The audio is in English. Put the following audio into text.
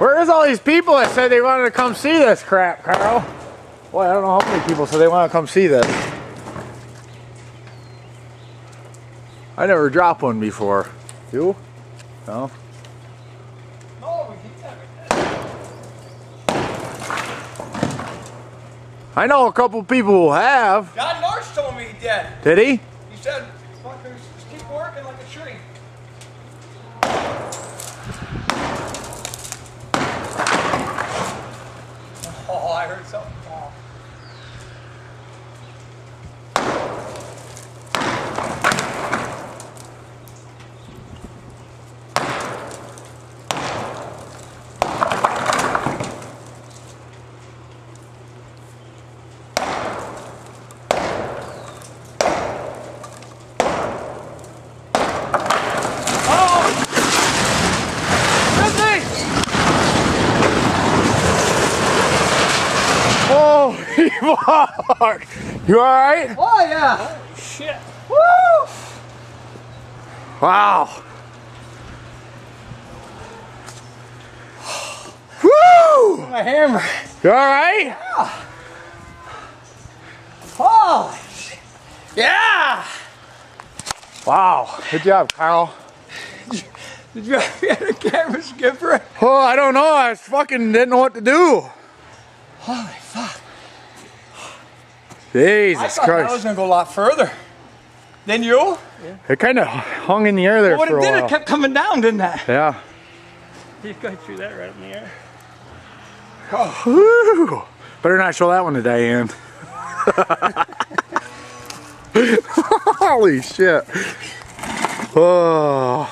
Where's all these people that said they wanted to come see this crap, Carl? Boy, I don't know how many people said they want to come see this. I never dropped one before. You? No? No, we did have I know a couple people who have. John Marsh told me he did. Did he? He said, fuckers, just keep working like a tree. Oh, I heard something fall. Oh, fuck! You alright? Oh, yeah. Oh, shit. Woo! Wow. Woo! My hammer. You alright? Yeah! Oh, shit. Yeah. Wow. Good job, Carl. Did you have a camera skipper? Oh, I don't know. I fucking didn't know what to do. Holy fuck. I Jesus thought that was going to go a lot further. Than you? It kind of hung in the air there What for it a did, while. it kept coming down, didn't it? Yeah. You guys threw that right in the air. Oh. Woo! Better not show that one to Diane. Holy shit. Oh.